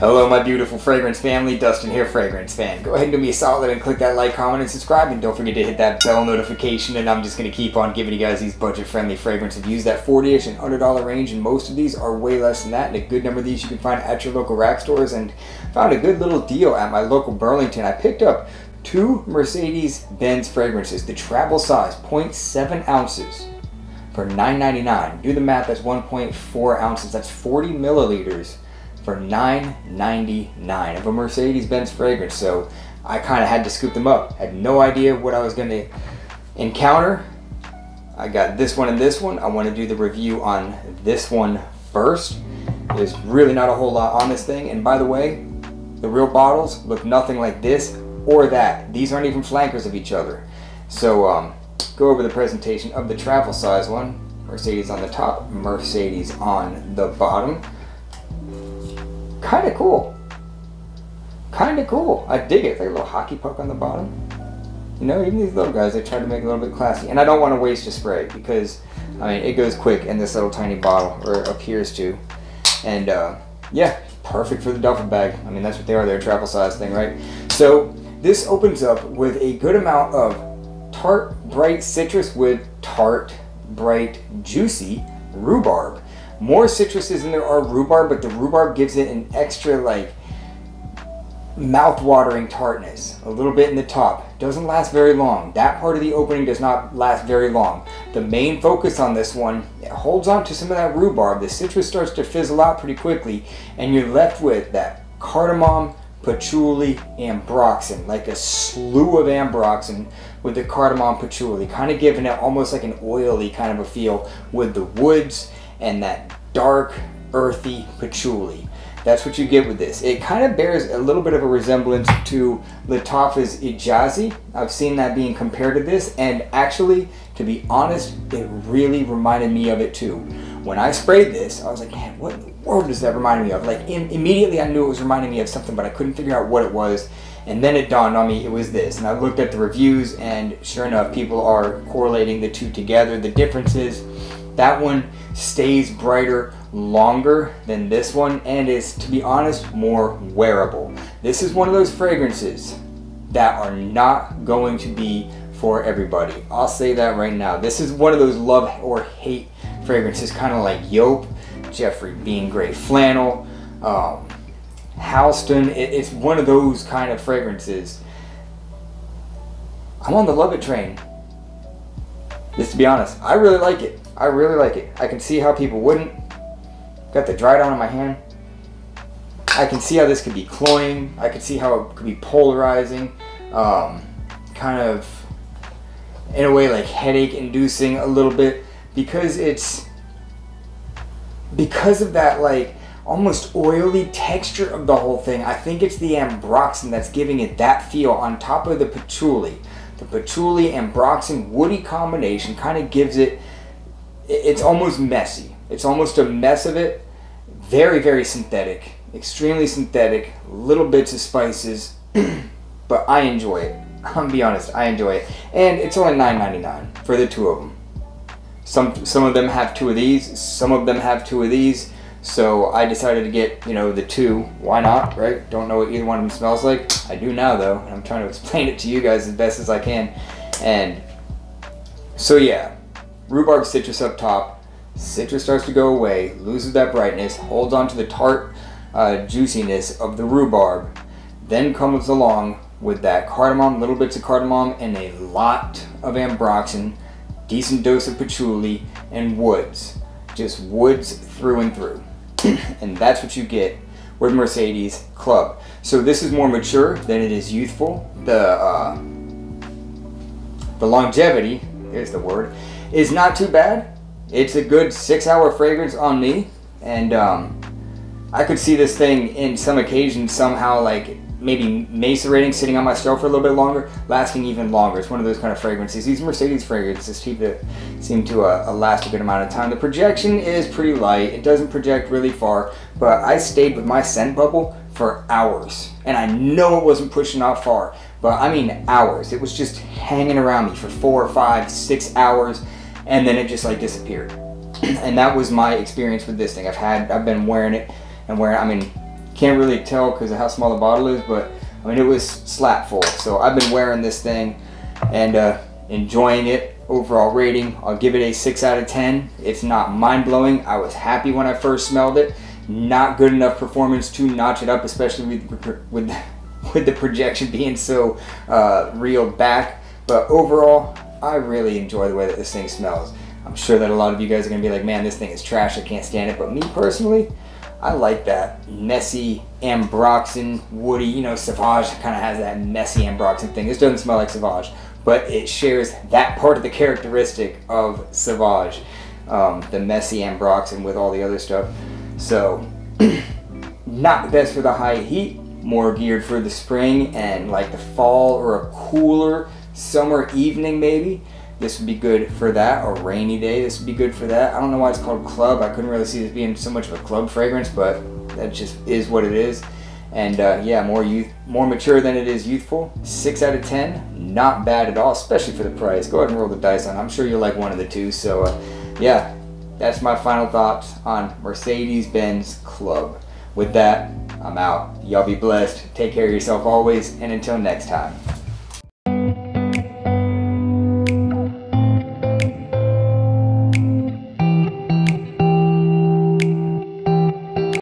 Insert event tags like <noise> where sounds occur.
Hello, my beautiful fragrance family. Dustin here, fragrance fan. Go ahead and do me a solid and click that like, comment, and subscribe. And don't forget to hit that bell notification. And I'm just going to keep on giving you guys these budget friendly fragrance reviews. That 40 ish and $100 range, and most of these are way less than that. And a good number of these you can find at your local rack stores. And found a good little deal at my local Burlington. I picked up two Mercedes Benz fragrances, the travel size, 0.7 ounces for $9.99. Do the math, that's 1.4 ounces, that's 40 milliliters for $9.99 of a Mercedes-Benz fragrance. So I kind of had to scoop them up. Had no idea what I was going to encounter. I got this one and this one. I want to do the review on this one first. There's really not a whole lot on this thing. And by the way, the real bottles look nothing like this or that. These aren't even flankers of each other. So um, go over the presentation of the travel size one. Mercedes on the top, Mercedes on the bottom kind of cool. Kind of cool. I dig it. Like a little hockey puck on the bottom. You know, even these little guys, they try to make it a little bit classy. And I don't want to waste a spray because, I mean, it goes quick in this little tiny bottle, or appears to. And, uh, yeah, perfect for the duffel bag. I mean, that's what they are. They're a travel size thing, right? So, this opens up with a good amount of tart, bright citrus with tart, bright, juicy rhubarb more citruses than there are rhubarb, but the rhubarb gives it an extra like mouth-watering tartness. A little bit in the top. Doesn't last very long. That part of the opening does not last very long. The main focus on this one holds on to some of that rhubarb. The citrus starts to fizzle out pretty quickly, and you're left with that cardamom, patchouli, ambroxan, like a slew of ambroxan with the cardamom patchouli, kind of giving it almost like an oily kind of a feel with the woods and that dark, earthy patchouli. That's what you get with this. It kind of bears a little bit of a resemblance to Lattafa's Ejaazi. I've seen that being compared to this, and actually, to be honest, it really reminded me of it too. When I sprayed this, I was like, man, what in the world does that remind me of? Like, in, immediately I knew it was reminding me of something, but I couldn't figure out what it was. And then it dawned on me it was this. And I looked at the reviews, and sure enough, people are correlating the two together. The difference is that one stays brighter longer than this one and is, to be honest, more wearable. This is one of those fragrances that are not going to be for everybody. I'll say that right now. This is one of those love or hate fragrances, kind of like Joop, Geoffrey Beene Gray Flannel, um, Halston. It, it's one of those kind of fragrances. I'm on the love it train. Just to be honest, I really like it. I really like it. I can see how people wouldn't. Got the dry down on my hand. I can see how this could be cloying. I can see how it could be polarizing. Um, kind of, in a way, like headache inducing a little bit because it's because of that like almost oily texture of the whole thing. I think it's the ambroxan that's giving it that feel on top of the patchouli. The patchouli ambroxan woody combination kind of gives it it's almost messy. It's almost a mess of it. Very, very synthetic. Extremely synthetic. Little bits of spices. <clears throat> but I enjoy it. <laughs> I'm gonna be honest, I enjoy it. And it's only $9.99 for the two of them. Some, some of them have two of these. Some of them have two of these. So I decided to get, you know, the two. Why not, right? Don't know what either one of them smells like. I do now, though. And I'm trying to <laughs> explain it to you guys as best as I can. And so, yeah, rhubarb citrus up top. Citrus starts to go away, loses that brightness, holds on to the tart uh, juiciness of the rhubarb. Then comes along with that cardamom, little bits of cardamom, and a lot of ambroxan, decent dose of patchouli, and woods. Just woods through and through. <clears throat> and that's what you get with Mercedes Club. So this is more mature than it is youthful. The uh, the longevity, is the word, is not too bad. It's a good six hour fragrance on me. And um, I could see this thing in some occasions somehow like maybe macerating, sitting on my shelf for a little bit longer, lasting even longer. It's one of those kind of fragrances. These Mercedes fragrances seem to, seem to uh, last a good amount of time. The projection is pretty light. It doesn't project really far, but I stayed with my scent bubble for hours. And I know it wasn't pushing out far, but I mean hours. It was just hanging around me for four, five, six hours and then it just like disappeared. and that was my experience with this thing. I've had, I've been wearing it and wearing, I mean, Can't really tell because of how small the bottle is, but I mean, it was slap full. So I've been wearing this thing and uh, enjoying it. Overall rating, I'll give it a 6 out of 10. It's not mind blowing. I was happy when I first smelled it. Not good enough performance to notch it up, especially with, with, <laughs> with the projection being so uh, reeled back. But overall, I really enjoy the way that this thing smells. I'm sure that a lot of you guys are to be like, man, this thing is trash. I can't stand it. But me personally, I like that messy ambroxan, woody, you know, Sauvage kind of has that messy ambroxan thing. This doesn't smell like Sauvage, but it shares that part of the characteristic of Sauvage, um, the messy ambroxan with all the other stuff. So, <clears throat> not the best for the high heat, more geared for the spring and like the fall or a cooler summer evening maybe this would be good for that. Or rainy day, this would be good for that. I don't know why it's called club. I couldn't really see this being so much of a club fragrance, but that just is what it is. And uh, yeah, more youth, more mature than it is youthful. Six out of ten, not bad at all, especially for the price. Go ahead and roll the dice on. I'm sure you'll like one of the two. So uh, yeah, that's my final thoughts on Mercedes-Benz Club. With that, I'm out. Y'all be blessed. Take care of yourself always, and until next time.